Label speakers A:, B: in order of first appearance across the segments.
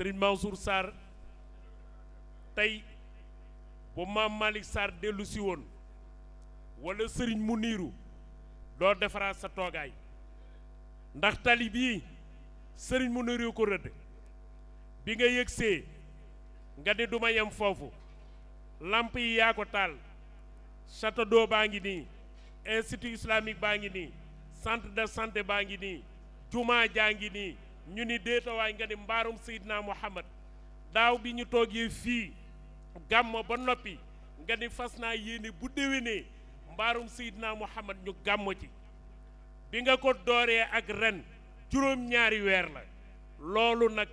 A: Serigne Mansour Sarr tey bu maam Malick Sarr dellu woon wala sëriñ mu niiru doo defaraat sa toogaay. Ndax tali bii sëriñ mu niiru ko rëdd. Bi nga yëgsee nga ne duma yem foofu. Lamp yi yaa ko taal. Château baa ngi nii. Institut islamique baa ngi nii. Centre de santé baa ngi nii. Jumaa jaa ngi nii. Ñu ni déetawaay nga ni mbaarum Seydina Muhammad. daaw bi ñu toogee fii gàmm ba noppi nga ni fas naa yéene bu déwénee mbaarum Seydina Muhammad ñu gàmm ci. bi nga ko dooree ak ren juróom-ñaari weer la. loolu nag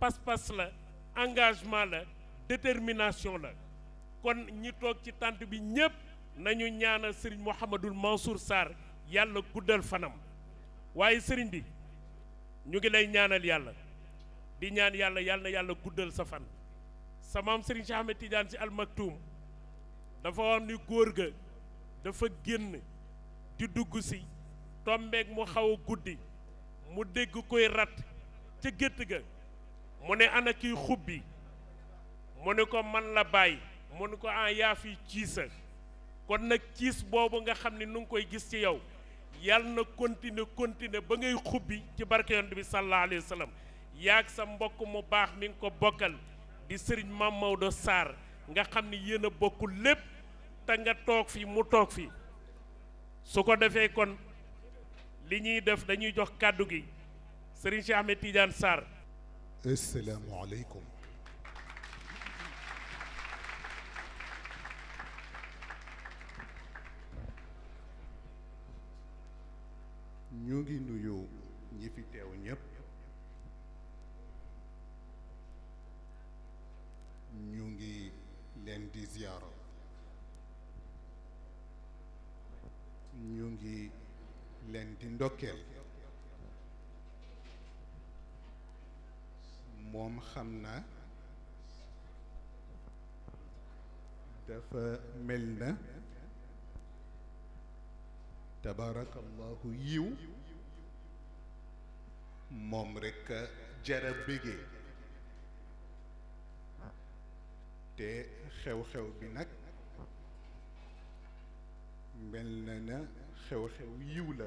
A: pas-pas la engagement la détermination la. kon ñi toog ci tànt bi ñépp nañu ñaanal sëriñ Mouhamadul Mansour Sarr yàlla guddal fanam. waaye sëriñ bi ñu ngi lay ñaanal yàlla di ñaan yàlla na yàlla guddal sa fan. Sa maam Serigne Cheikh Ahmed Tidiane si almaktuum dafa wax ni góor ga dafa génn di dugg si tombeek mu xaw a guddi mu dégg koy rat ca gétt ga mu ne ana kiy xubbi? Mu ne ko man la bàyyi mu ne ko ah yaa fi ciisa. Kon nag ciis boobu nga xam ne nu koy gis ci yow yàlla na continuer continuer ba ngay xubbi ci barke yonent bi sallallahu alayhi wa sallam. Sa mbokk mu baax mi nga ko bokkal di sëriñ Mam Maodo Sarr nga xam ni yéen a bokkul lépp te nga toog fi mu toog fi. Su ko defee kon li ñuy def dañuy jox kàddu gi. Sëriñ Cheikh Ahmed Tidiane Sarr.
B: Assalaamu ñu ngi nuyu ñi fi teew ñépp. Ñu ngi leen di ziyaara. Ñu ngi leen di ndokkeel. Moom xam na dafa mel na tabarakallahu yiw moom rekk jara bége te xew-xew bi nag mel na na xew-xew yiw la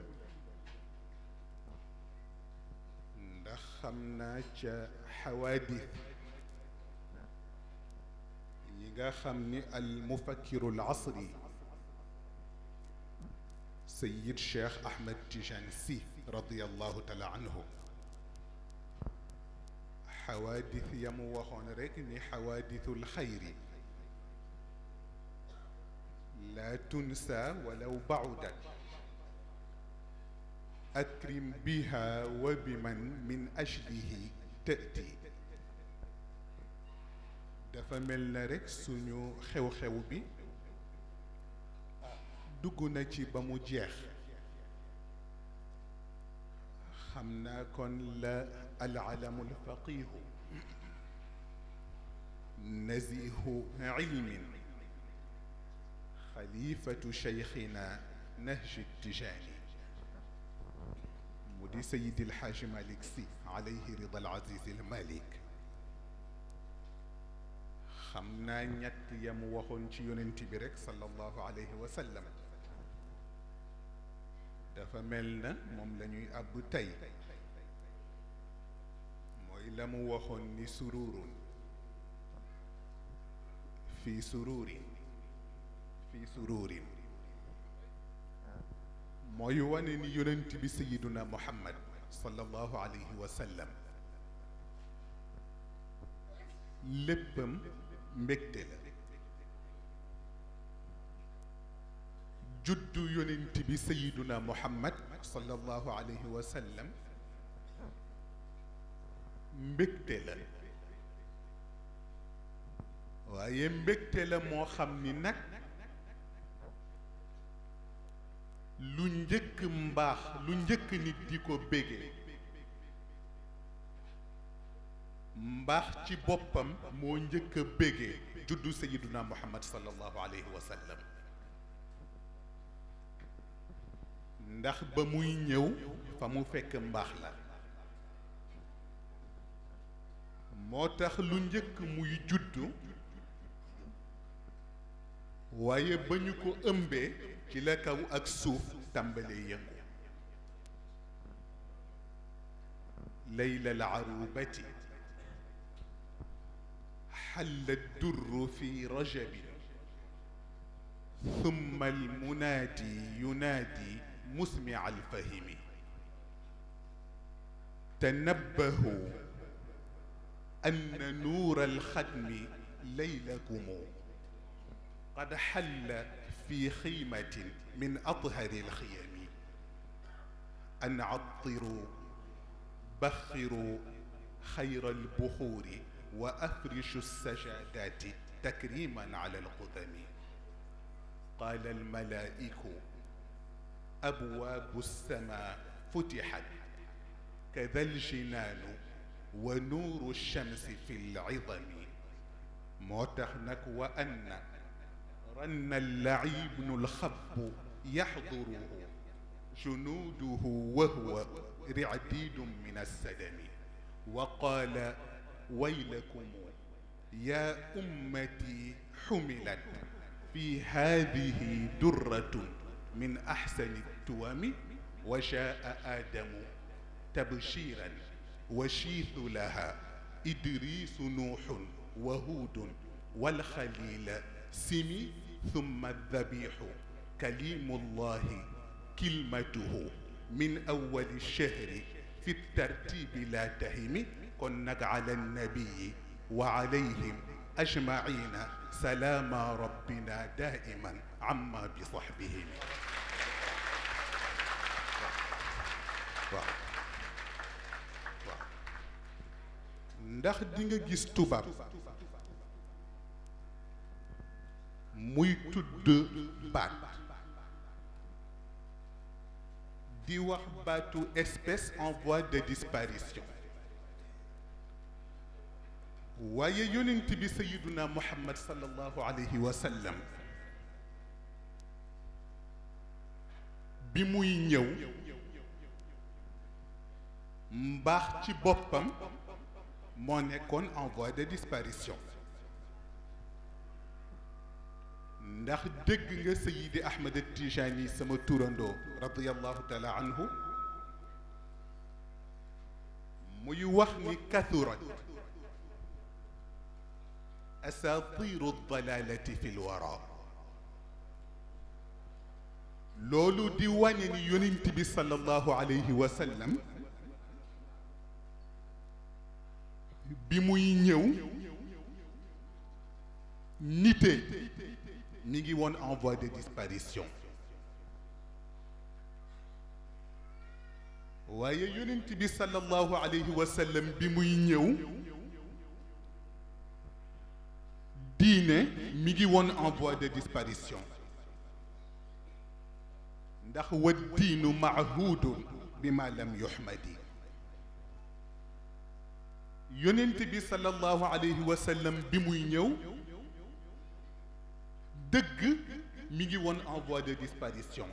B: ndax xam naa ca xawaadis yi nga xam ni al mufakkiru al asri tijane si radiallahu taala anhu xawaadis ya mu waxoon rekk ni xawaadisul xayri laa tunsa walaw baudat akrim biha wa biman min ajlihi tëti dafa mel na rekk suñu xew-xew dugg na ci ba mu jeex xam naa kon la alalamu alfaqihu nazihu ilmin xalifatu cheikhina nahji tijaani mu di sayidi alxaaji malik si alayhi rida alaziz almalik xam naa ñett yamu waxoon ci yonent bi rek sallallahu alayhi wa sallam dafa mel na moom la ñuy àbb tey mooy la mu waxoon ni sururun fii sururin fii sururin mooy wane ni yonent bi sayiduna muhammad sallallahu alayhi wa sallam léppam mbégte la جد ينتبي سيدنا محمد صلى الله عليه وسلم مكتلا وي مكتلا مخمنا لنجك مباخ لنجك نديكو بيجي مباخ تي بوبم مو نجك بيجي جد سيدنا محمد صلى الله عليه وسلم ndax ba muy ñëw fa mu fekk mbaax la moo tax lu njëkk muy juddu waaye ba ñu ko ëmbee ci la kaw ak suuf tàmbalee yëngu layla al arubati حل الدر في رجب ثم المنادي ينادي مسمع الفهم تنبهوا أن نور الختم ليلكم. قد حل في خيمة من أطهر الخيم أن عطروا بخروا خير البخور وأفرشوا السجادات تكريما على القدم. قال الملائك أبواب السماء فتحت كذا الجنان ونور الشمس في العظم. موتخنك وأن رن اللعيب الخب يحضره جنوده وهو رعديد من السدم. وقال ويلكم يا أمتي حملت في هذه درة من أحسن التوام وجاء آدم تبشيرا وشيث لها إدريس نوح وهود والخليل سمي ثم الذبيح كليم الله كلمته من أول الشهر في الترتيب لا تهم كن على النبي وعليهم أجمعين سلام ربنا دائما عما بصحبهم ndax di nga gis tubaab muy tudd baat di wax baatu espèce en voie de disparition waaye yonent bi sayiduna muhammad sallallahu alayhi wa sallam bi muy ñëw mbaax ci boppam moo nekkoon en voie de disparition ndax dégg nga sayidi ahmad tijani sama turandoo radiallahu taala anhu muy wax ni kathurat أساطير الضلالة في الوراء لولو ديوان يونت صلى الله bi muy ñëw nite mi ngi de disparition. Waaye yonent bi sallallahu alayhi wa sallam bi muy ñëw diine mi ngi de disparition. Ndax wa diinu maahuudun bi yonent bi sallallahu alayhi wa sallam bi muy ñëw dëgg mi ngi woon en voie de disparition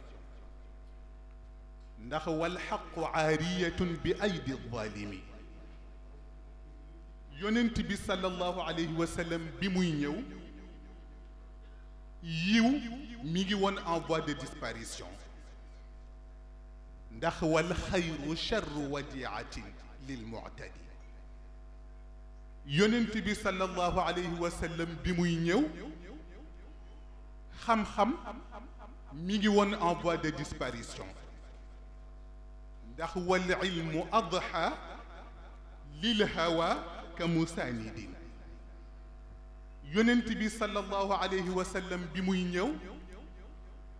B: ndax wal xaqu aariyatun bi aydi zalimi yonent bi sallallahu alayhi wa sallam bi muy ñëw yiw mi ngi woon en voie de disparition ndax wal xayru charru wadiatin lil muctadi yonent bi sallallahu alayhi wa sallam bi muy ñëw xam-xam mi ngi woon en voie de disparition ndax wal ilmu adha lil hawa ka musaanidin yonent bi sallallahu alayhi wa sallam bi muy ñëw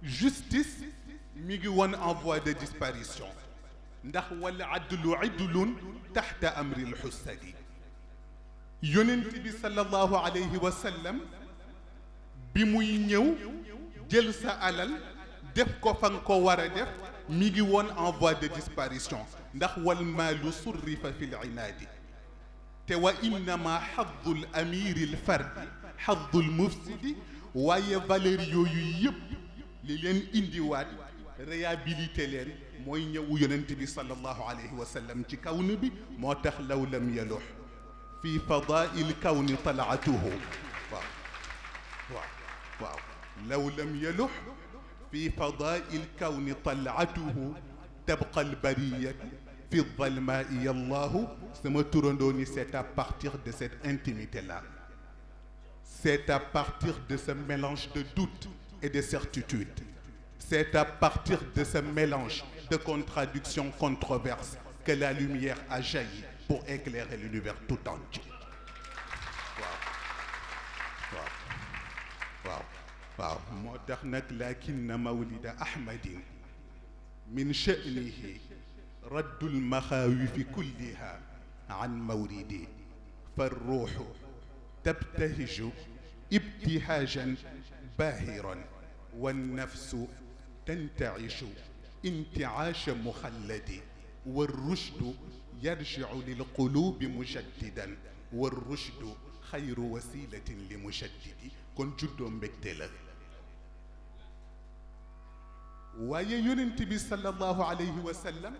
B: justice mi ngi woon en voie de disparition ndax wal adlu idlun taxta amri lxussadi yonent bi sallallahu alayhi wa sallam bi muy ñëw jël sa alal def ko fa nga ko war a def mi ngi woon en voie de disparition ndax wal maalu surrifa fi l inaadi te wa innama xaddu l amiri l fardi xaddu l mufsidi waaye valeur yooyu yëpp li leen indiwaat réhabilité leen mooy ñëwu yonent bi sallallahu alayhi wa sallam ci kawn bi moo tax law lam yalux c'est à partir de cette intimité là c'est à partir de ce mélange de doute et de certitude c'est à partir de ce mélange de contradictions controverses que la lumière a jailli pour éclairer l'univers tout entier waaw moo tax nag lakinna mawlida ahmadin min sha'nihi raddu lmaxaawifi kulliha an mawridi farruuxu tabtahiju ibtihaajan baahiran wannafsu tantaishu intiaasha muxalladi والرشد يرجع للقلوب مجددا والرشد خير وسيلة لمشدد. كن جدهم بكتلا ويننتبي صلى الله عليه وسلم؟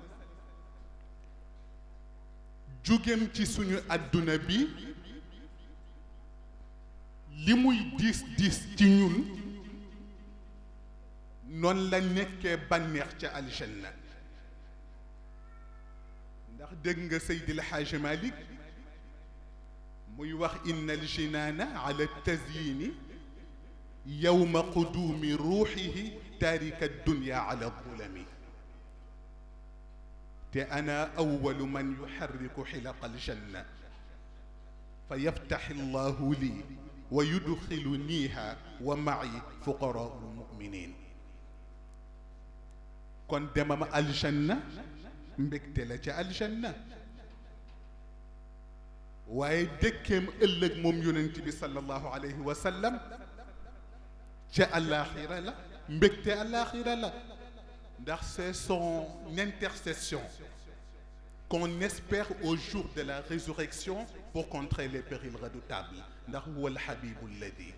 B: جوجم تسوني أدنى بي. لموي ديس ديس تنين. نون لنك بنيخ الجنة. Ndax dégg nga Seydil Xaaji Malik muy wax inna aljinaana ala tazyini yowma quduumi ruuxihi taarika dunya ala zulami te ana awalu man yuxarriku xilaqa aljanna fa yaftaxi allahu lii wa yudxilu niiha wa maci fuqaraau lmuminin kon demam aljanna mbégte la ca aljanna. Waaye dëkkeem ëllëg moom yonent bi sallallahu alayhi wa sallam ca àllaaxira la mbégte àllaaxira la. Ndax c'est son intercession qu'on espère au jour de la résurrection pour contrer les périls redoutables. Ndax huwa alxabibu alladi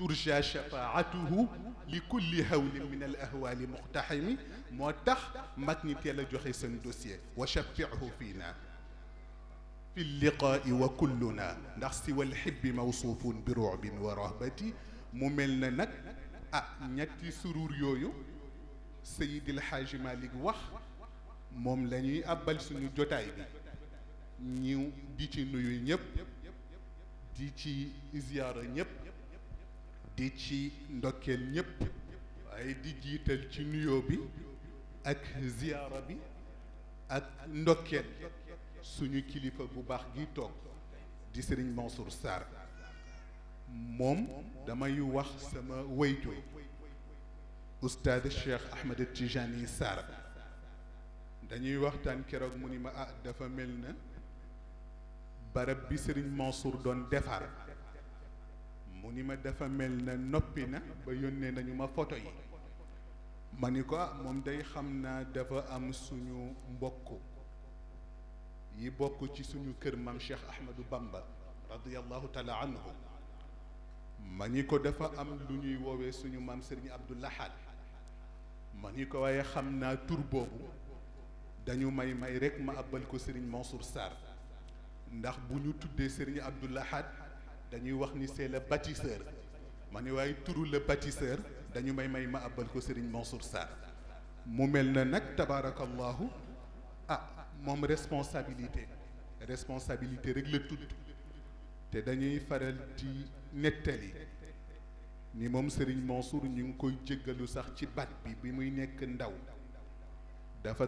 B: ترجى شفاعته لكل هول من الأهوال مقتحم. موتخ متني تيلا جوخي سن دوسيي وشفعه فينا. في اللقاء وكلنا. نخس والحب موصوف برعب ورهبة. مملنا نك. أ نياتي سرور يويو. سيد الحاج مالك واخ موم لا نيي ابال سونو جوتاي بي. نيو ديتي نويو نييب ديتي زيارة نييب di ci ndokkeel ñëpp waaye di jiital ci nuyoo bi ak ziyaara bi ak ndokkeel suñu kilifa bu baax gi toog di sëriñ Mansour Sarr moom damay wax sama wayjur oustaz Cheikh Ahmed Tijani Sarr dañuy waxtaan keroog mu ni ma ah dafa mel na barab bi sëriñ Mansour doon defar mu ni ma dafa mel na noppi na ba yónnee nañu ma photo yi ma ni ko ah moom day xam naa dafa am suñu mbokk yi bokk ci suñu kër maam Cheikh Ahmadou Bamba radiyallahu taala anhu ma ni ko dafa am lu ñuy woowee suñu maam Serigne Abdou Lahad ma ni ko waaye xam naa tur boobu dañu may may rek ma abbal ko Serigne Mansour Sarr ndax bu ñu tuddee Serigne Abdou Lahad dañuy wax c'est le bâtisseur. Ma ni le bâtisseur dañu may may ma ko Serigne Mansour Sarr. Mu mel na nag ah moom responsabilité. Responsabilité rek la tudd. Te dañuy faral di ni moom Serigne Mansour ñu ngi koy jéggalu sax ci baat bi bi muy ndaw. Dafa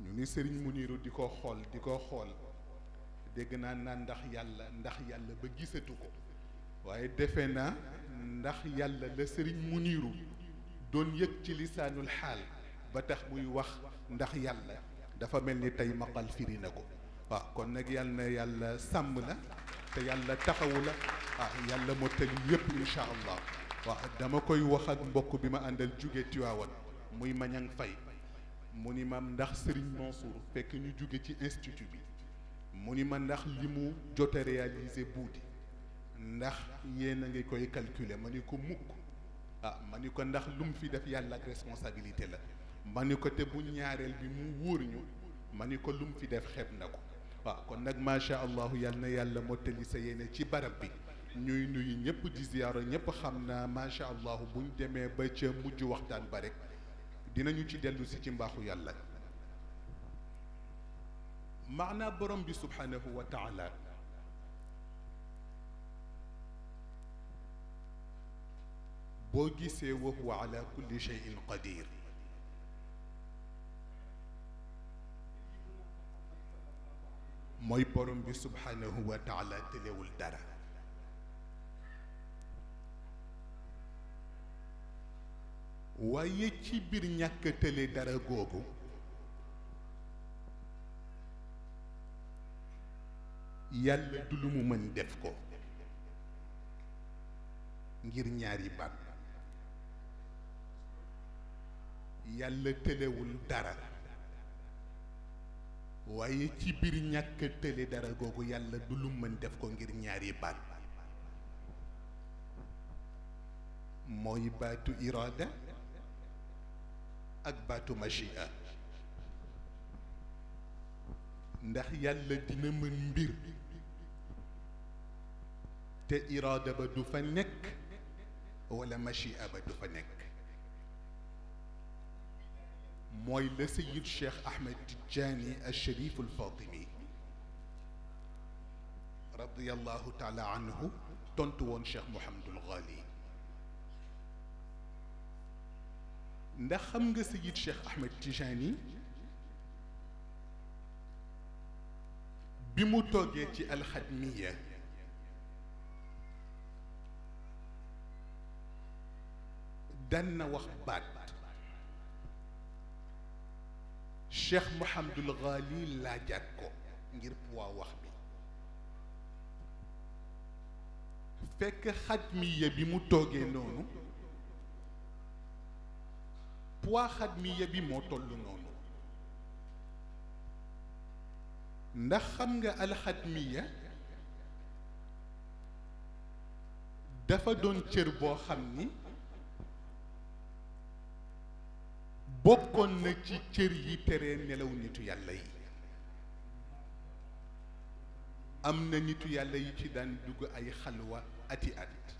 B: ñu ni Serigne Muniru di ko xool di ko xool dégg ndax yàlla ndax yàlla ba gisatu ko waaye ndax yàlla la Serigne Muniru doon yëg ci lisaanul xaal ba tax muy wax ndax yàlla dafa mel ni tey maqal firi na ko waaw kon nag yal na yàlla sàmm la te yàlla taxawu la ah yàlla mottali yépp incha allah waaw dama koy wax ak mbokk bi ma àndal jóge Tiwaawan muy Mañang Fay mu ni ma ndax Serigne Mansour fekk ñu jóge ci institut bi. mu ni ma ndax li mu jote réaliser buudi ndax yéen a ngi koy calculer. ma ni ko mukk. ah ma ni ko ndax lu mu fi def yàlla ak responsabilité la. ma ni ko te bu ñaareel bi mu wóor ñu. ma ni ko lu mu fi def xeeb na ko. waaw kon nag macha allah yal na yàlla mottali sa yéene ci barab bi. ñuy nuyu ñëpp di ziyaara ñëpp xam naa macha allah buñ demee ba ca mujj waxtaan ba rek dinañu ci dellu si ci mbaaxu yàlla maanaa borom bi subhanahu wa taala boo gisee wa huwa ala kulli cheyin qadir mooy borom bi subhanahu wa taala tëlewul dara waaye ci biir ñàkk tële dara googu yàlla du lu mu mën def ko ngir ñaari baat. Yàlla tëlewul dara waaye ci biir ñàkk tële dara googu yàlla du lu mën def ko ngir ñaari baat. Mooy baatu iraada. Baatu machia ndax yàlla dina mën mbir te iraada ba du fa nekk wala machia ba du fa nekk mooy la sayid cheikh ahmed tijani alsharif alfatimi radiallahu taala anhu tontu woon cheikh mohamadul ghali ndax xam nga sayid cheikh ahmed tijani bi mu toogee ci alxadmiya dan na wax baat cheikh Mouhamadul Ghali laajaat ko ngir poids wax bi fekk xadmiya bi mu toogee noonu poids xadmiya bi moo toll noonu. ndax xam nga alxadmiya dafa doon cër boo xam ni bokkoon na ci cër yi tere nelaw nitu yàlla yi. am na nitu yàlla yi ci daan dugg ay xalwa ati at.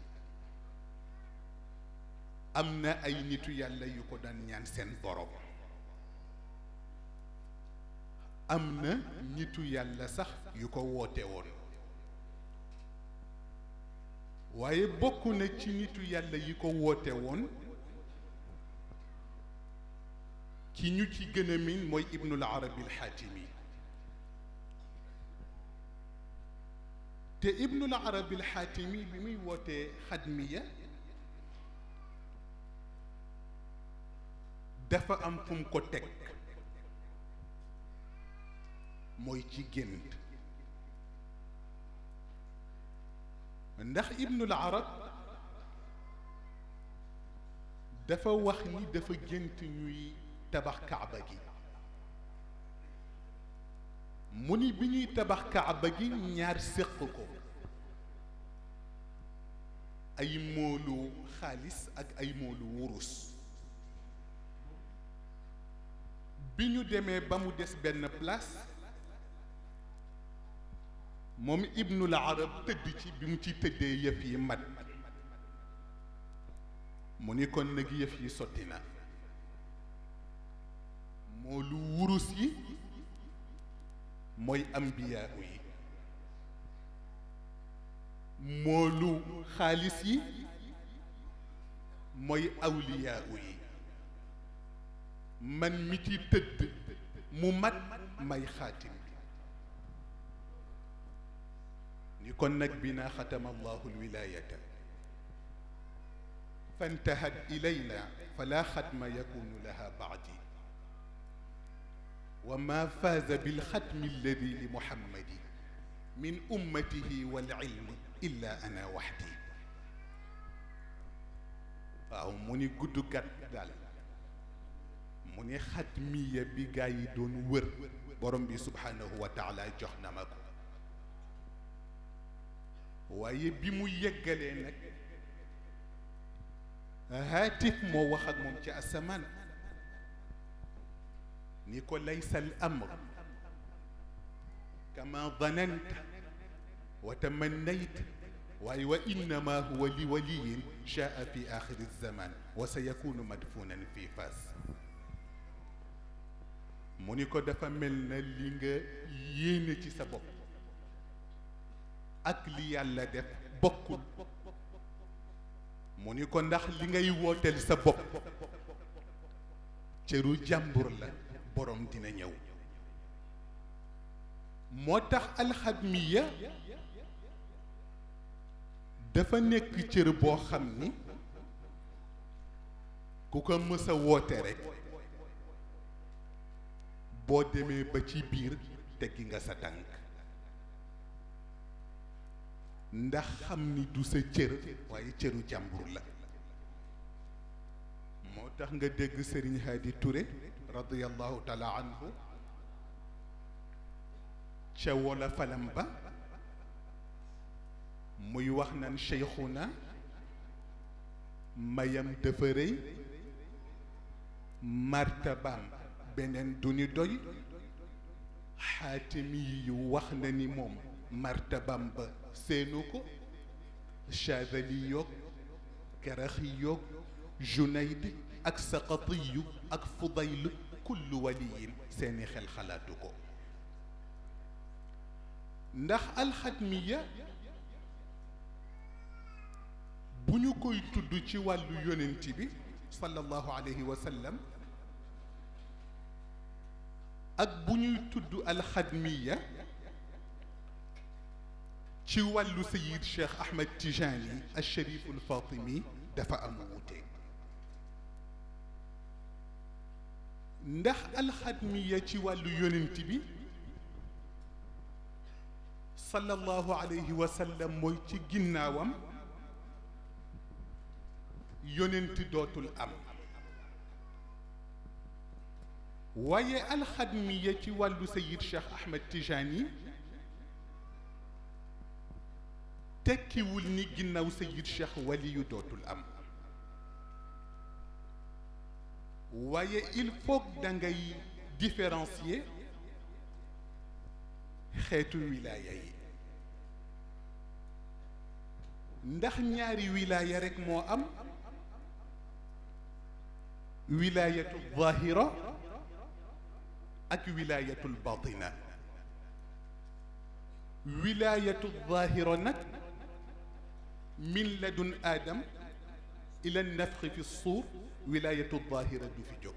B: Am na ay nitu yàlla yu ko daan ñaan seen borom am na nitu yàlla sax yu ko woote woon waaye bokk na ci nitu yàlla yi ko woote woon ki ñu ci gën a min mooy ibnul arabi alxaatimi te ibnul arabi alxaatimi bi muy wootee xadmiya dafa am fu mu ko teg mooy ci gént ndax ibnul arab dafa wax ni dafa gént ñuy tabax kaaba gi mu ni bi ñuy tabax kaaba gi ñaar séq ko ay moolu xaalis ak ay moolu wurus bi ñu demee ba mu des benn place moom ibnul arab tëdd ci bi mu ci tëddee yëf yi mat mu ni kon nag yëf yi sotti na moo lu wurus yi mooy ambiyaa yi xaalis yi mooy awliyaa yi من متي تد ممت ماي خاتم يكون بنا ختم الله الولاية فانتهت إلينا فلا ختم يكون لها بعد وما فاز بالختم الذي لمحمد من أمته والعلم إلا أنا وحدي فأمني قد قد من ختمي بقايد ور برمبي سبحانه وتعالى جحنا مكو ويبي ميقلينك هاتف موخد ممتع السمان نيكو ليس الأمر كما ظننت وتمنيت وايوا انما هو لولي شاء في اخر الزمان وسيكون مدفونا في فاس mu ni ko dafa mel na li nga yéene ci sa bopp. ak li yàlla def bokkul. mu ni ko ndax li ngay wooteel sa bopp. cëru jàmbur la borom dina ñëw. moo tax alxadmiya dafa nekk cër boo xam ni ku ko mës woote rek boo demee ba ci biir teggi nga sa tànk. ndax xam ni du sa cër waaye cëru jàmbur la. moo tax nga dégg Serigne Hadi Touré radiyallahu taala anhu ca falam ba muy wax naan cheikhuna mayam dafa rëy martabaam beneen du doy xaatimi yu wax na ni moom martabaam ba seenu ko chadali yoog karaxi junayd ak saqatiyu ak fudayl kullu waliyin seeni xel xalaatu ko ndax alxatmiya bu ñu koy tudd ci wàllu yonent bi sallallahu alayhi wa sallam ak bu ñuy tudd alxadmiya ci wàllu sayid cheikh ahmed tijani al sharif al fatimi dafa am wuute ndax alxadmiya ci wàllu yonent bi sallallahu alayhi wa sallam mooy ci ginnaawam yonent dootul am waaye alxadmiya ci wàllu sayid cheikh ahmed tijani tekkiwul ni ginnaaw sayid cheikh waliyu dootul am waaye il faut da ngay différencier xeetu wilaaya yi ndax ñaari wilaaya rekk moo am wilaayatu zahira ak wilaayatul batina wilaayatu zahira nag min ladun aadam ila nafxi fi suur wilaayatu zahira du fi jóg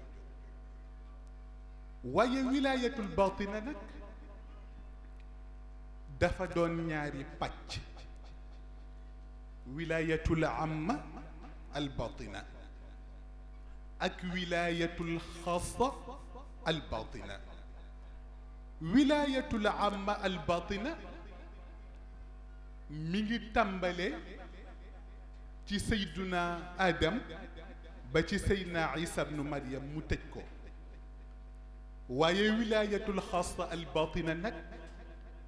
B: waaye wilaayatul batina nag dafa doon ñaari pàcc wilaayatul amma al batina ak wilaayatul xaasa الباطنة ولاية العامة الباطنة ميغي تامبالي. ci سيدنا آدم. ba ci سيدنا عيسى بن مريم mu tëj ko waaye ولاية الخاصة الباطنة nag.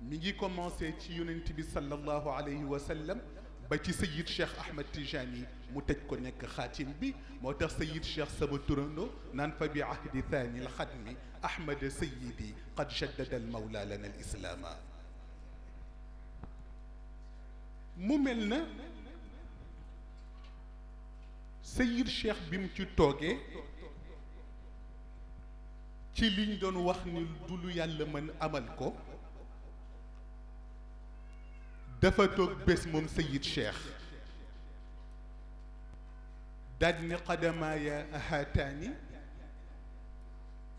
B: Mi ngi commencer ci yonent bi صلى الله عليه وسلم. Ba ci sayid cheikh ahmed tijani mu tëj ko nekk xaatim bi moo tax sayid cheikh sama turando naan فبعهد ثاني الختم أحمد سيدي قد جدد المولى لنا الإسلاما mu mel na sayid cheikh bi mu ci toogee ci liñ doon wax ni du lu yàlla mën amal ko دفا توك بس موم سيد شيخ دادني قدماي أهاتاني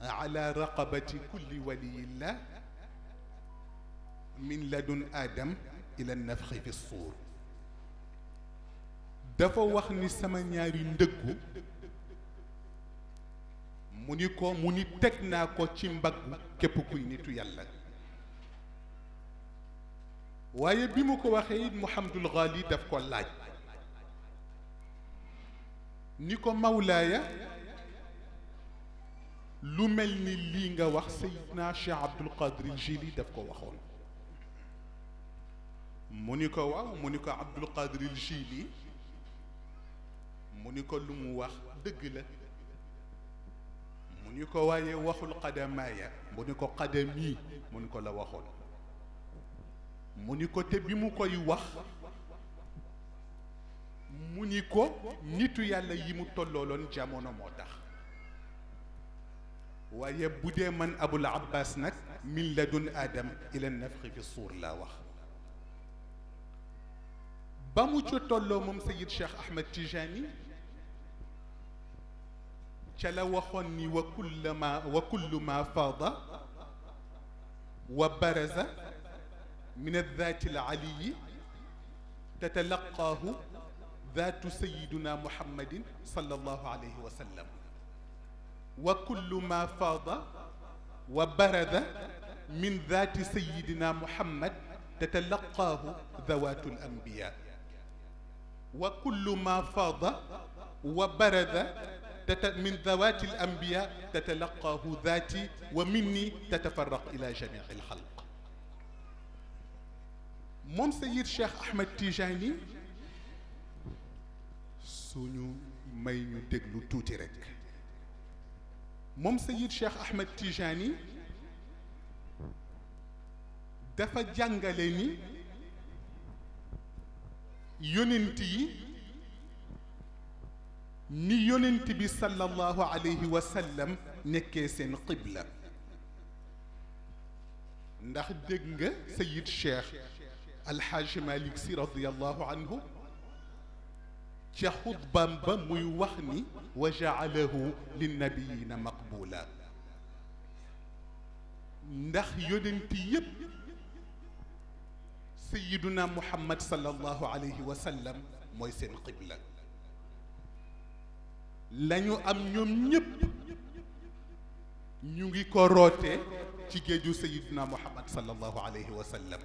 B: على رقبة كل ولي الله من لدن آدم إلى النفخ في الصور دفا وخني سمانياري ندقو مونيكو موني تكناكو تشيمباكو كيبوكو ينيتو يالاكو waaye bi mu ko waxee it Mouhamadul Ghali daf ko laaj ni ko mawlaaya lu mel ni lii nga wax Seydina Cheikh Abdul Qadir Jili daf ko waxoon mu ni ko waaw mu ni ko Abdul Qadir Jili mu ni ko lu mu wax dëgg la mu ni ko waaye waxul qadamaaya mu ni ko qadami mu ni ko la waxoon mu ni ko te bi mu koy wax mu ni ko nitu yàlla yi mu jamono moo tax waaye man abul abbas nag min ladun adam ila nafxi fi suur laa wax ba mu ca tolloo moom cheikh ahmed tijani ca la waxoon ni wa kulla ma wa baraza min aldaati alaliyi tatalaqaahu ذات سيدنا محمد صلى الله عليه وسلم. وكل ما فاض وبرد من ذات سيدنا محمد تتلقاه ذوات الأنبياء. وكل ما فاض وبرد من ذوات الأنبياء تتلقاه ذاتي ومني تتفرق إلى جميع الخلق. Moom Seyid Cheikh Ahmed Tijani suñu may ñu déglu tuuti rekk moom Seyid Cheikh Ahmed Tijani dafa jàngale ni yonent ni yonent bi sallallahu alayhi wa sallam nekkee seen qibla ndax dégg nga Seyid Cheikh Alxaaji Malik Si radiyallahu anhu ca xutbaam ba muy wax ni wa jaalahu linnabiyina maqbula ndax yonent yépp sayiduna muhammad sallallahu alayhi wa sallam mooy seen qibla la ñu am ñoom ñépp ñu ngi ko roote ci géeju sayiduna muhammad sallallahu alayhi wa sallam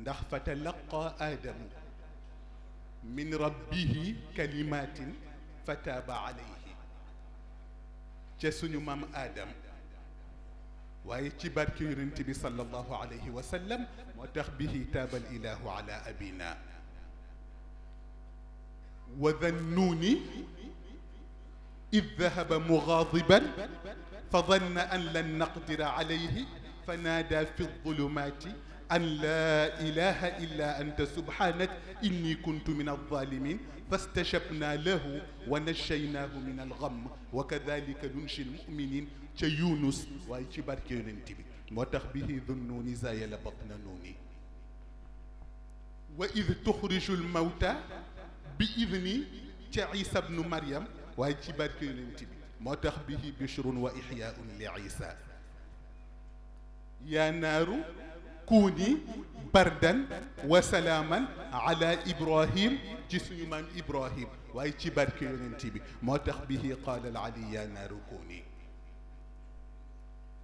B: ndax fa talaqa aadamu min rabbihi kalimatin fataaba alayhi ca suñu maam aadam waaye ci barke yonent bi sallallahu alayhi wa sallam moo tax bihi taaba al ilahu ala abina wa dhannuuni id dahaba mugaadiban fa danna an lan naqdira alayhi fa naada fi ظulumaati أن لا إله إلا أنت سبحانك إني كنت من الظالمين. فاستجبنا له ونجيناه من الغم. وكذلك ننجي المؤمنين. كيونس waaye barke yonent bi moo tax به ذو النون زايل بطن نوني. وإذ تخرج الموتى بإذن عيسى بن مريم. waaye barke yonent bi moo tax به بشر وإحياء لعيسى. يا نار كوني بردا وسلاما على إبراهيم جسم من إبراهيم. waaye ci barke yonent bi moo tax به قال العلي يا نار كوني.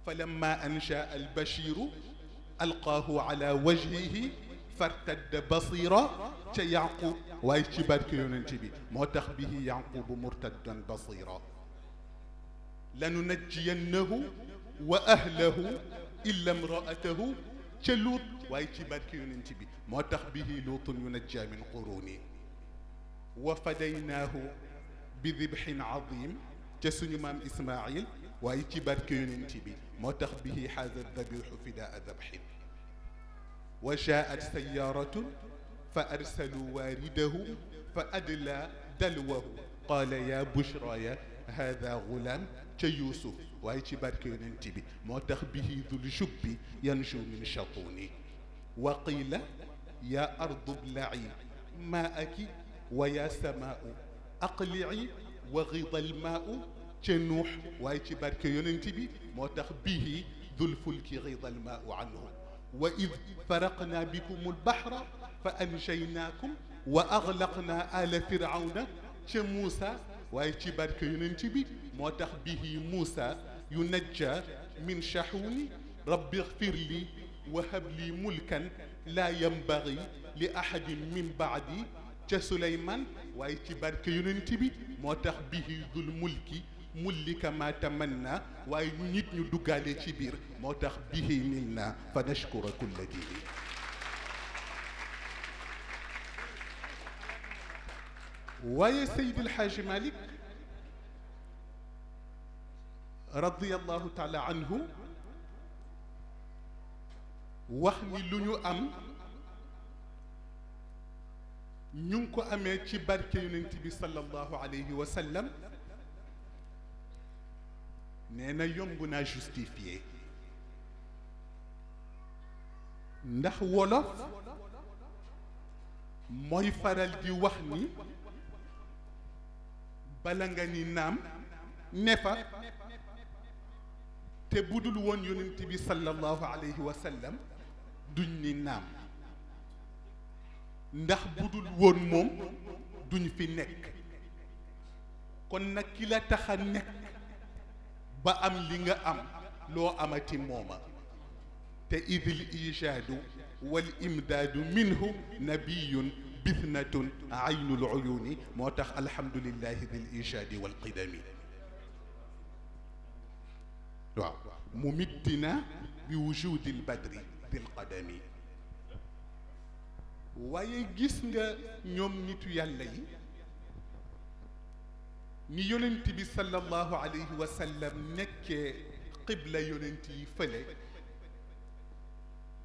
B: فلما أنشأ البشير ألقاه على وجهه فارتد بصيرا. يعقوب. وأي تي بارك يونتي موتخ به يعقوب مرتدا بصيرا. لننجينه وأهله إلا امرأته ca luut waaye ci barke yonent bi moo tax bihi luutun yunajja min quruni wa fadaynaahu bi dibxin azim ca suñu maam ismail waaye ci barke yonent bi moo tax bihi xaaza dabixu fidaa dabxin wa jaat sayaaratun fa arsaluu waaridahu fa adla dalwahu qaala ya bushraya hada gulaam ca yuusuf waaye ci barke yonent bi moo tax bihi dul jubbi yanju min chatuni wa qiila ya ardu blaci maaki wa ya samaau aqlici wa gida almaau ca nuux waaye ci barke yonent bi moo tax bihi dul fulki gida almaau anhu wa id faraqna bikum albaxra fa anjaynaakum wa aglaqna ala firawna ca Muusa waaye ci barke yonent bi moo tax bihi Muusa yu min shahwi rabbi xfir li wa hab li mulkan laa yambagi li ahadin min baadi ca Suleymaan waaye ci barke yonent bi moo tax bihi dul mulki mullika ma tamanna waaye ñu nit ñu duggaale ci biir moo tax bihi nil na fa nashkura kulla ويا سيد الحاج مالك رضي الله تعالى عنه وحني لنو أم نيونكو أمي تبارك ينتبي صلى الله عليه وسلم نينا يومبنا جستيفية نحو ولف موي فارال دي وحني bala nga ni naam ne fa te budul woon yonent bi sallallahu alayhi wa sallam duñ ni naam ndax budul woon moom duñ fi nekk kon nag ki la tax a ba am li nga am loo amati mooma te idil ijaadu wal imdaadu minhu nabiyun بثنة عين العيون موتخ الحمد لله ذي الإيشاد والقدم ممدنا بوجود البدر ذي القدم ويجسنا نيوم نتو يالي نيولنتي صلى الله عليه وسلم نك قبل يولنتي فلك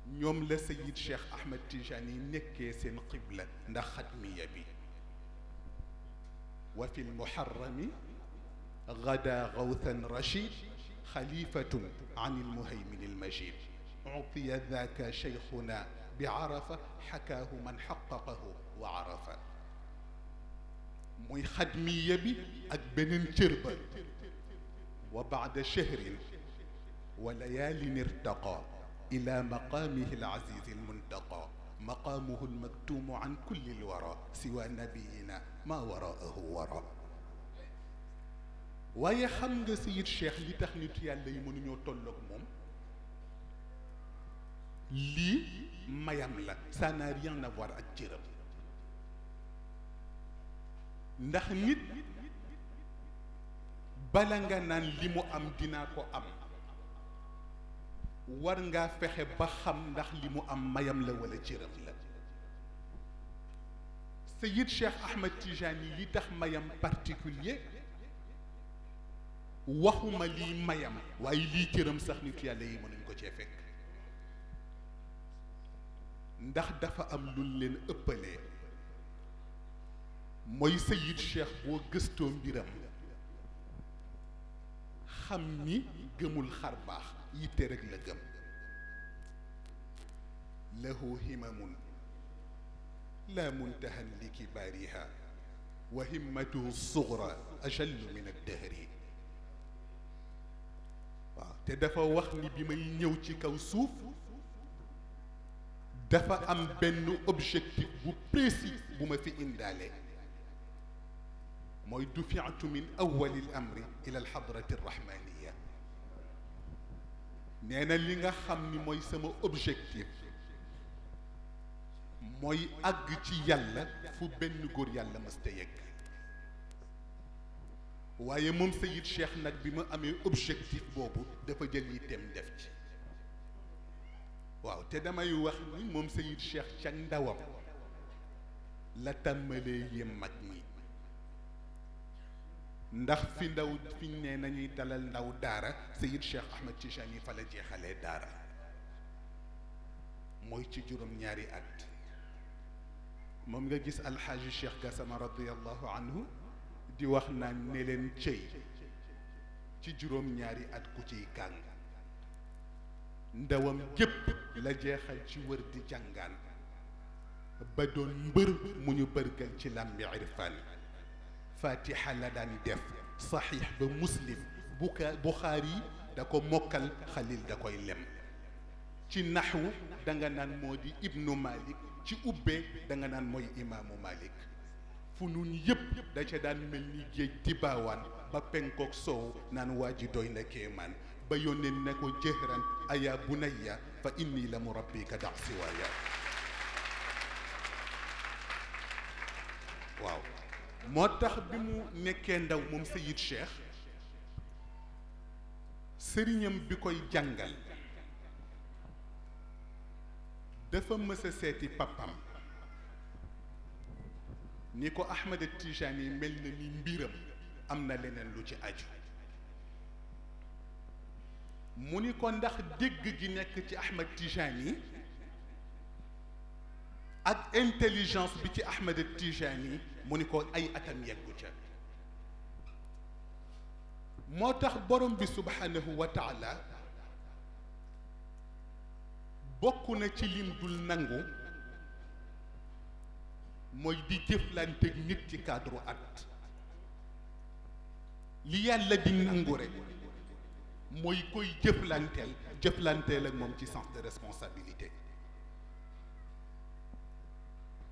B: ñom la sayyid شيخ احمد تيجاني nekké sen qibla ndax khatmiya bi. Wa غدا غوثا رشيد خليفة عن المهيمن المجيد عطي ذاك شيخنا بعرفة حكاه من حققه وعرفه مي خدمي يبي أكبن تربا وبعد شهر وليالي ارتقى ila maqaamihi alazizi almuntaqa maqaamuhu almaktuumu an kulli alwara siwa nabiyina ma waraahu wara waaye xam nga sayid cheikh li tax nit yàlla yi mënuñoo tolloog moom lii mayam la ça n'a rien à voir ak cëram ndax nit bala nga naan li mu am dinaa ko am war ngaa fexe ba xam ndax li mu am mayam la wala cëram la Sayid Cheikh Ahmed Tijani li tax mayam particulier waxuma lii mayam waaye lii cëram sax nit yàlla yi mënuñ ko cee fekk ndax dafa am lu leen ëppalee mooy Sayid Cheikh boo gëstoo mbiram xam ni gëmul xar baax yitte rek la gëm lahu himamun la muntahan li kibaariha wa himmatuhu sugra ajallu min addahri waaw te dafa wax ni bi may ñëw ci kaw suuf dafa am benn objectif bu précis bu ma fi indaale mooy dufiatu min awali l amri ila alxadrati arrahmaniya nee na li nga xam ni mooy sama objectif mooy àgg ci yàlla fu benn góor yàlla mësta yegg waaye moom Sayid Cheikh nag bi ma amee objectif boobu dafa jël yitteem def ci waaw te damay wax ni moom Sayid Cheikh ca ndawam la tàmbalee yem mag ñi ndax fi ndaw fi ne nañuy dalal ndaw daara Sayid Cheikh Ahmed Tijani fa la jeexalee daara mooy ci juróom-ñaari at moom nga gis alxaaji Cheikh Gassama radiallahu anhu di wax naan ne leen cëy ci juróom-ñaari at ku ciy kàng ndawam gépp la jeexal ci wër di jàngaan ba doon mbër mu ñu bërgal ci làmbi irfaan fatiha la daan def saxiix ba muslim buka buxaari da ko mokkal xalil da koy lem ci naxwu da nga naan moo di ibnu malik ci ubbee da nga naan mooy imaamu malik fu nun yëpp da ca daan mel ni géej di baawaan ba penkook soow naan waa ji doy na kéemaan ba yónneen ne ko jëhran aya bunayya fa inni la murabbika dax siwaaya waaw moo tax bi mu nekkee ndaw moom Sayid Cheikh sëriñam bi koy jàngal dafa mës seeti papam ni ko Ahmed Tijani mel na ni mbiram am na leneen lu ci aju. Mu ni ko ndax dégg gi nekk ci Ahmed Tijani ak intelligence bi ci Ahmed Tijani mu ni ko ay atam yeggu ca. Moo tax borom bi subhanahu wa taala bokk na ci lim dul nangu mooy di nit ci cadre at li yàlla di nangu rek mooy koy jëflanteel jëflanteel ak moom ci de responsabilité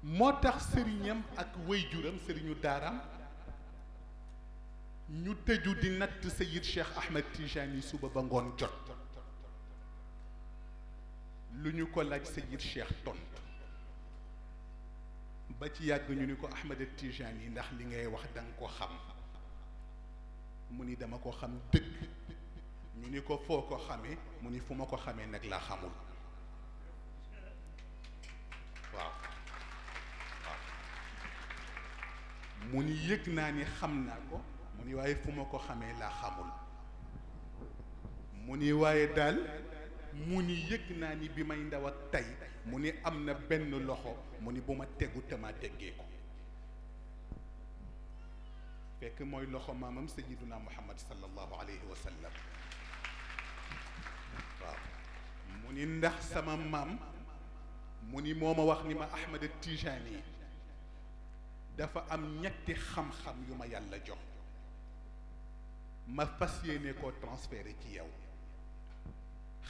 B: moo tax sëriñam ak wayjuram sëriñu daaraam ñu tëju di natt Sayid Cheikh Ahmed Tijani suba ba ngoon jot lu ñu ko laaj Sayid Cheikh tontu ba ci yàgg ñu ni ko Ahmed Tijani ndax li ngay wax da nga ko xam mu ni dama ko xam dëgg ñu ni ko foo ko xamee mu ni fu ma ko xamee nag laa xamul waaw waaw mu ni yëg ni xam naa ko mu ni waaye fu ma ko xamee laa xamul mu ni waaye daal mu ni yëg ni bi may ndaw ak tey mu ni am na benn loxo mu ni bu ma tegu te ma teggee ko fekk mooy loxo maamam sayiduna muhammad sallallahu alayhi wa sallam waaw ndax sama maam mu ni moo ma wax ni ma ahmad tijani dafa am ñetti xam-xam yu ma yàlla jox ma fas yéene koo transféré ci yow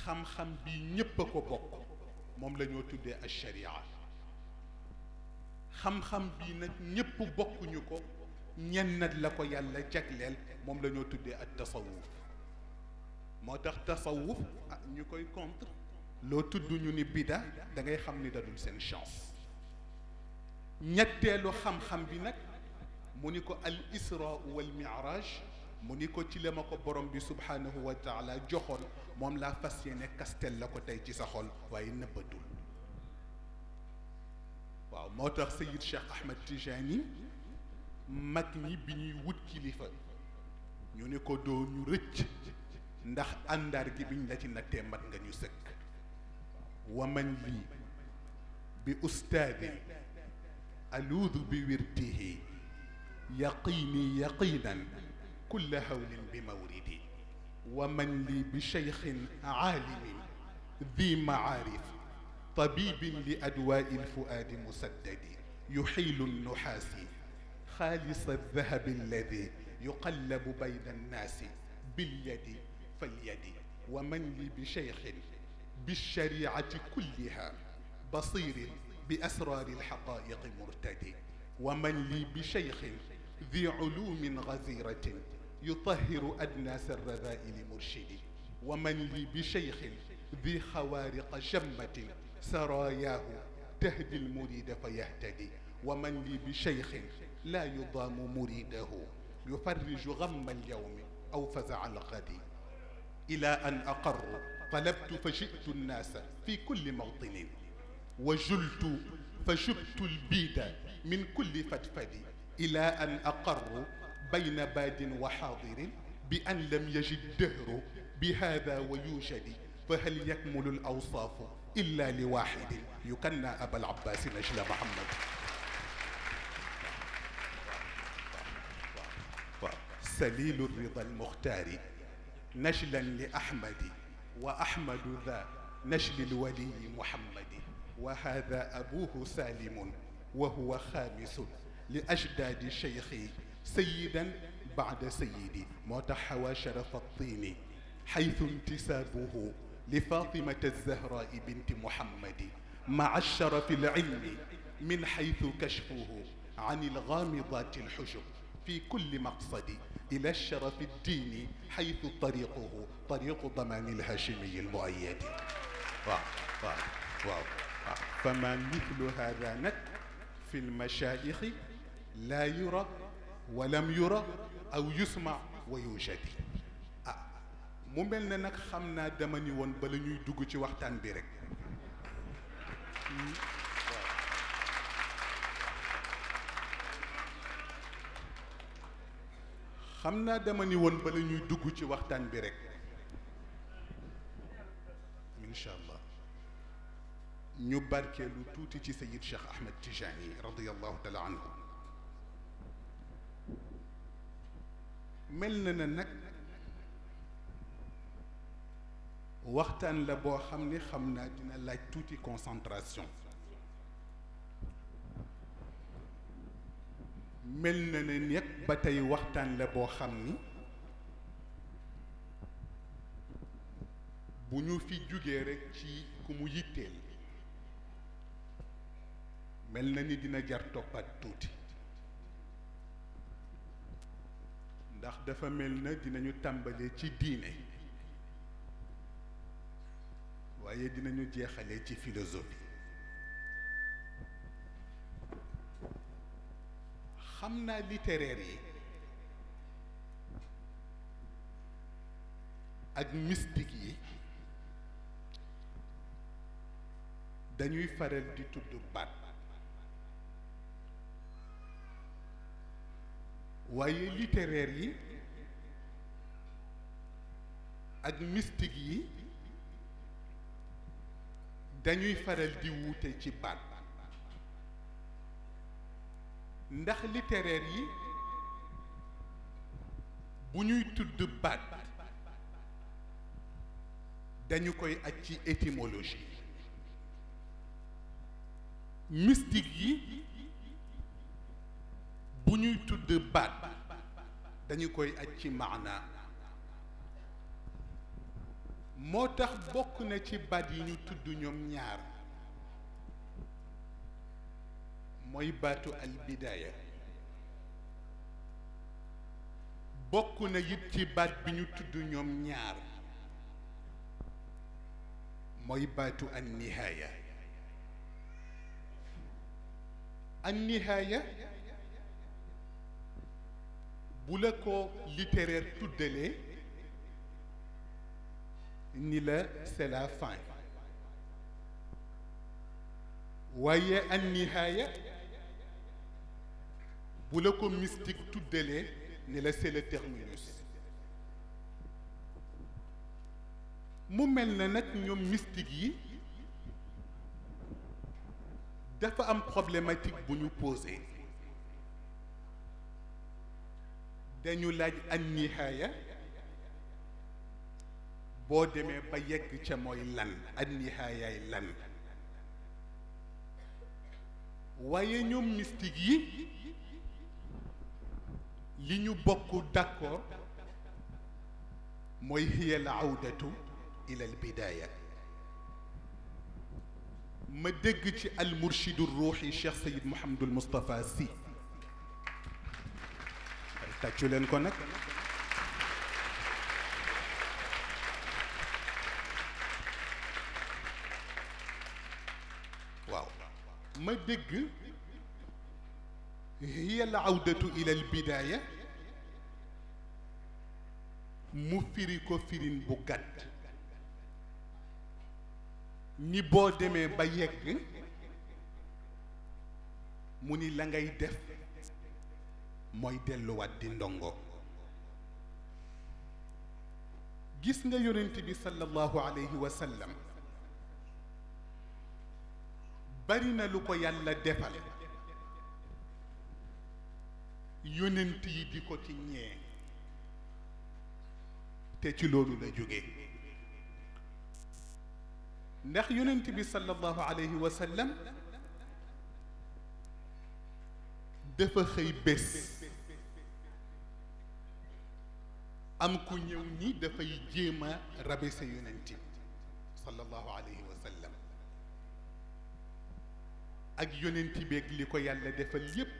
B: xam-xam bi ñépp ko bokk moom la ñoo tuddee al sharia xam-xam bi nag ñépp bokkuñu ko ñennat la ko yàlla jagleel moom la ñoo tuddee ak tasawuf moo tax tasawuf ah ñu koy contre loo tudd ñu ni bida da ngay xam ni dadul seen chance ñetteelu xam-xam bi nag mu ni ko al isra wal miraj mu ni ko ci la borom bi subhanahu wa taala joxoon moom laa fas yéene kastel la ci sa xol waaye nëbbatul waaw moo tax Sayid Cheikh Ahmed Tijani mag ñi bi ñuy wut kilifa ñu ne ko doo ñu rëcc ndax àndaar gi biñ la ci nattee mat nga ñu sëkk wa man lii bi ustaadi ألوذ بورده. يقيني يقينا كل هول بموردي ومن لي بشيخ عالم ذي معارف. طبيب لأدواء الفؤاد مسدد. يحيل النحاس خالص الذهب الذي يقلب بين الناس باليد فاليد. ومن لي بشيخ بالشريعة كلها بصير بأسرار الحقائق مرتدي ومن لي بشيخ ذي علوم غزيرة يطهر أدناس الرذائل مرشدي ومن لي بشيخ ذي خوارق جمة سراياه تهدي المريد فيهتدي ومن لي بشيخ لا يضام مريده يفرج غم اليوم أو فزع الغد. إلى أن أقر طلبت فشئت الناس في كل موطن. وجلت فشبت البيد من كل فتفد إلى أن أقر بين باد وحاضر بأن لم يجد دهر بهذا ويوجد فهل يكمل الأوصاف إلا لواحد؟ يكنى أبا العباس نجل محمد. سليل الرضا المختار نشلا لأحمد وأحمد ذا نشل الولي محمد. وهذا أبوه سالم وهو خامس لأجداد شيخي سيدا بعد سيدي متحوى شرف الطين حيث انتسابه لفاطمة الزهراء بنت محمد مع الشرف العلمي من حيث كشفه عن الغامضات الحجب في كل مقصد إلى الشرف الديني حيث طريقه طريق ضمان الهاشمي المؤيد واو واو واو. فما مثل هذا نك في المشايخ لا يرى ولم يرى أو يسمع ويوجد. آه، مو ملنا نك خمنا دمني ون بلني دوغتي وقتان بيرك خمنا دمني ون بلني دوغتي وقتان بيرك إن شاء الله. Ñu barkeelu tuuti ci sayid Cheikh Ahmed Tijani radiallahu taala anhu mel na na nag waxtaan la boo xam ne xam naa dina laaj tuuti concentration mel na ne ñépp ba tey waxtaan la boo xam ni bu ñu fi jógee rekk ci ku mu yitteel mel na dina jar toppaat tuuti ndax dafa mel na dinañu tàmbalee ci diine waaye dinañu jeexalee ci philosophie xam naa littéraire yi ak mystique yi dañuy faral di tudd baat waaye littéraire yi ak mystique yi dañuy faral di wuute ci baat littéraire yi bu ñuy tudd baat dañu koy aj étymologie mystique bu ñuy tudd baat dañu koy aj ci maana. moo tax bokk na ci baat yi ñu tudd ñoom ñaar. mooy baatu albidaaya. bokk na it ñoom ñaar. mooy baatu an nihaaya an nihaaya bu la ko littéraire tuddalee ni la c'est la fin. Waaye an nihaaya bu la ko mystique tuddalee ni la c'est le terminus. Mu mel na nag ñoom mystique yi dafa am problématique bu ñu posé dañu laaj an nihaaya boo demee ba yegg ca mooy lan an nihaayaay lan waaye ñoom mystique yi li ñu bokk d'accord mooy hiya al awdatu ila al bidaaya ma dégg ci al murshidu ruuxi Cheikh Sayid Mouhamadul Moustapha Sy statue len ko nak waaw. Ma deg هي العودة إلى البداية مفيري كفيرين بوغات ني بو ديمي با يك موني لا ngay def mooy delluwaat di ndongo gis nga yonent bi sallallahu alayhi wa sallam bari na lu ko yàlla defal yonent yi di ko ci ñee te ci loolu la jóge ndax yonent bi sallallahu alayhi wa sallam dafa xëy bés am ku ñëw ni dafay jéem a rabaisser yonent bi sallallahu alayhi wa sallam ak yonent beeg li ko yàlla defal yépp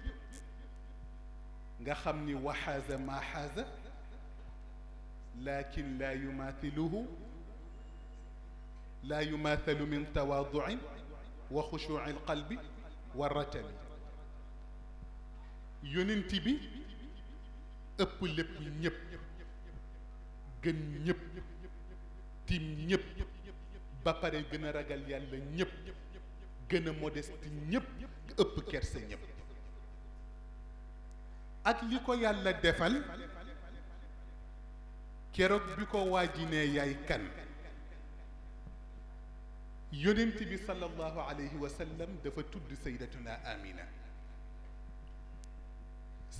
B: nga xam ni waxaaza maa xaaza lakin laa yumaathiluhu laa yumaathalu min tawaaduin wa xushuuci alqalbi wa ratami yonent bi ëpp lépp ñëpp gën ñëpp tim ñëpp ba pare gën a ragal yàlla ñëpp gën a modeste ñëpp ëpp kerse ñëpp ak li ko yàlla defal keroog bi ko waaji ne yaay kan yonent bi sallallahu alayhi wa sallam dafa tudd saydatuna amina.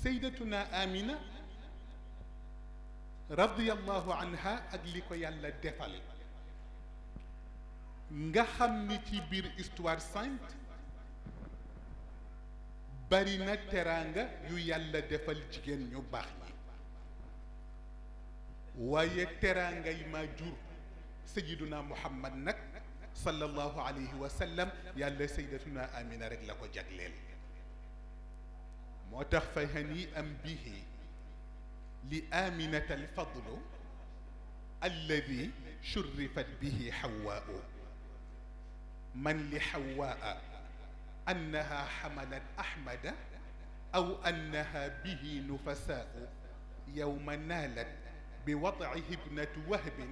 B: Saydatuna amina radiyallahu anha ak li ko yàlla defal nga xam ni ci biir histoire sainte bari na teraanga yu yàlla defal jigéen ñu baax ñi waaye teraanga yi ma jur sayiduna muhammad nag sallallahu alayhi wa sallam yàlla saydatuna amina rek la ko jagleel موتخفى هنيئا به لآمنة الفضل الذي شرفت به حواء. من لحواء؟ أنها حملت أحمد أو أنها به نفساء. يوم نالت بوضعه ابنة وهب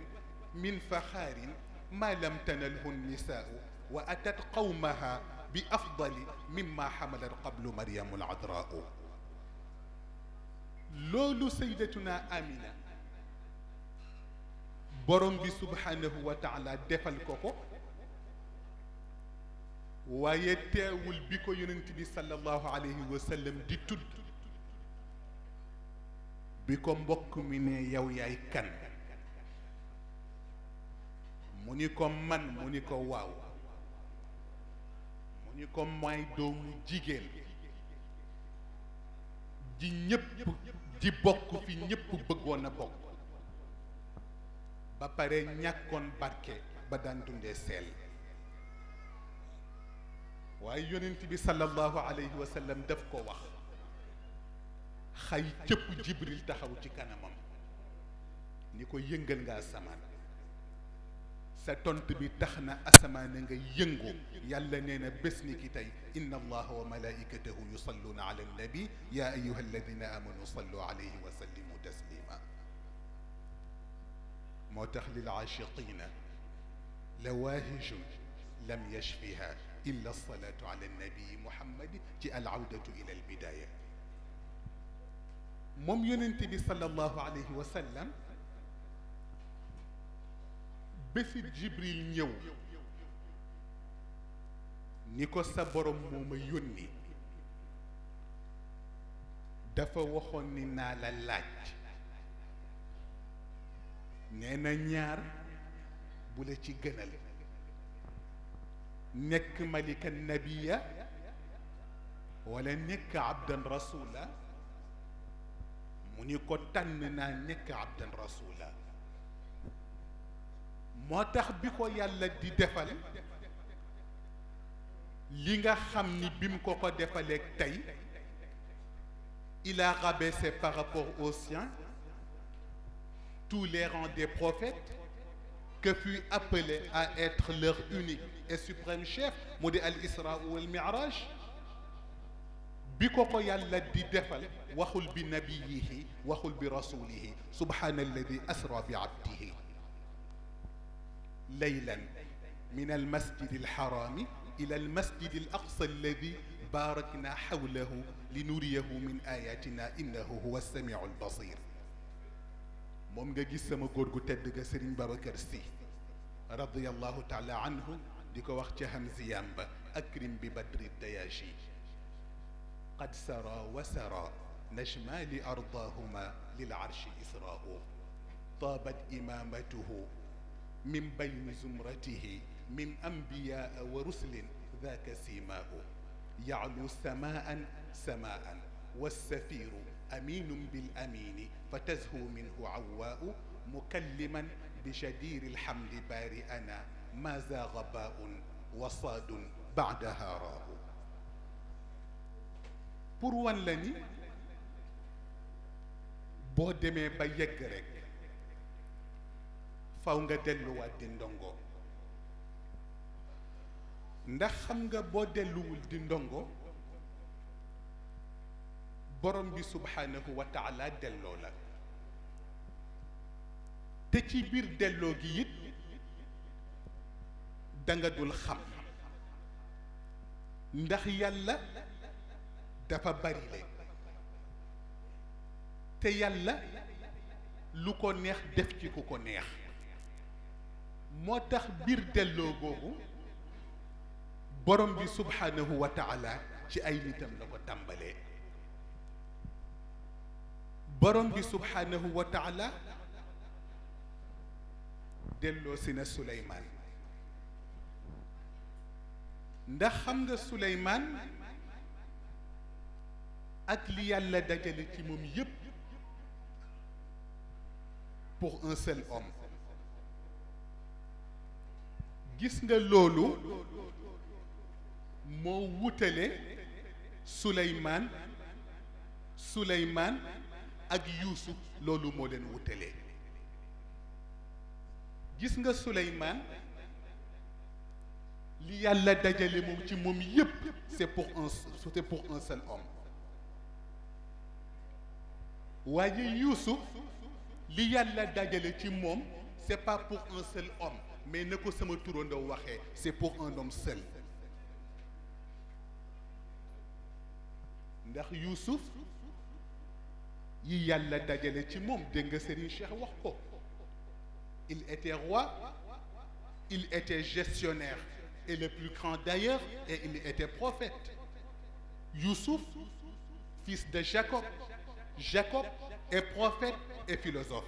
B: من فخار ما لم تنله النساء وأتت قومها بأفضل مما حمل قبل مريم العذراء. لولو سيدتنا آمنة. بروم بي سبحانه وتعالى دفل كوكو. ويتاول بكو يننتبي صلى الله عليه وسلم دي تد بكو مبك من يو ياي كان. مونيكو من مونيكو واو. Mu ni ko may doomu jigéen ji ñépp ji bokk fi ñépp bëggoon a bokk. ba pare ñàkkoon barke ba daan dundee seel. waaye yonent bi sallallahu alayhi wa sallam ko wax. xay cëpp jibril taxaw ci kanamam. ni ko yëngal nga asamaan تونت بي تخنا اسمان نغا ينغو يالا نينا بس نيكي ان الله وملائكته يصلون على النبي يا ايها الذين امنوا صلوا عليه وسلموا تسليما موتخ للعاشقين لواهج لم يشفها الا الصلاه على النبي محمد جاء العوده إلى البدايه مم يونتي صلى الله عليه وسلم bési jibril ñëw ni ko sa borom moo ma yónni dafa waxoon ni naa la laaj nee ñaar bu la ci gënal nekk malika nabiya wala nekk abdan rasula mu ni ko tànn abdan rasula moo tax bi ko yàlla di defal li nga xam ni bi ko ko defaleeg tey il a rabaissé par rapport aux siens tous les rangs des prophètes que fut appelé à être leur unique et suprême chef mu di al isra wal miraj. Bi ko ko yàlla di defal waxul bi nabiyihi waxul bi rasulihi subhana alladi asra bi abdihi ليلا من المسجد الحرام إلى المسجد الأقصى الذي باركنا حوله لنريه من آياتنا إنه هو السميع البصير. مومغا غيس سما غورغو تدغا سيرين بابكر رضي الله تعالى عنه ديكو واخ تي حمزيام اكرم ببدر الدياشي قد سرى وسرى نشمال ارضاهما للعرش اسراء طابت امامته من بين زمرته من أنبياء ورسل ذاك سيماه. يعلو سماء سماء والسفير أمين بالأمين فتزهو منه عواء مكلما بشدير الحمد بارئنا. ماذا غباء وصاد بعدها راء بروان لني؟ بودمي بيجرك faw nga delluwaat di ndongo ndax xam nga boo delluwul di ndongo borom bi subhaanahu wa taala delloo la te ci biir delloo gi it danga dul xam ndax yàlla dafa bari le te yàlla lu ko neex def ci ku ko neex moo tax biir delloo googu borom bi subhaanahu wa taala ci ay nitam la ko tàmbalee borom bi subhaanahu wa taala delloo si na Suleymaan ndax xam nga Suleymaan ak li yàlla dajale ci moom yépp pour un seul homme gis nga loolu moo wutale Suleymaan Suleymaan ak Yuusuf loolu moo leen wutale. Gis nga Suleymaan? Li c'est pour un pour un seul homme. Waaye Yuusuf li yàlla dajale ci c'est pas pour un seul homme mais na ko sama turandoo waxee c'est pour un homme seul. Ndax Yuusuf yi yàlla dajale ci moom dégg nga Serigne Cheikh il était roi il était gestionnaire et le plus grand d'ailleurs et il était prophète. Youssouf fils de Jacob. Jacob est prophète et philosophe.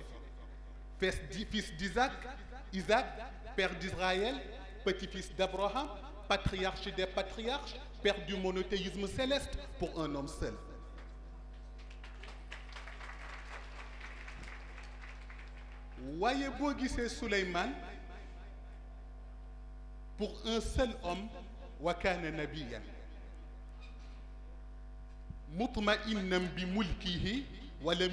B: Fils d'Isaac Isaac père d'Israël petit-fils d'Abraham patriarche des patriarches père du monothéisme céleste pour un homme seul. Waaye boo gisee Souleymane pour un seul homme wa kaana nabiyan mutma'innan mulkihi wa lam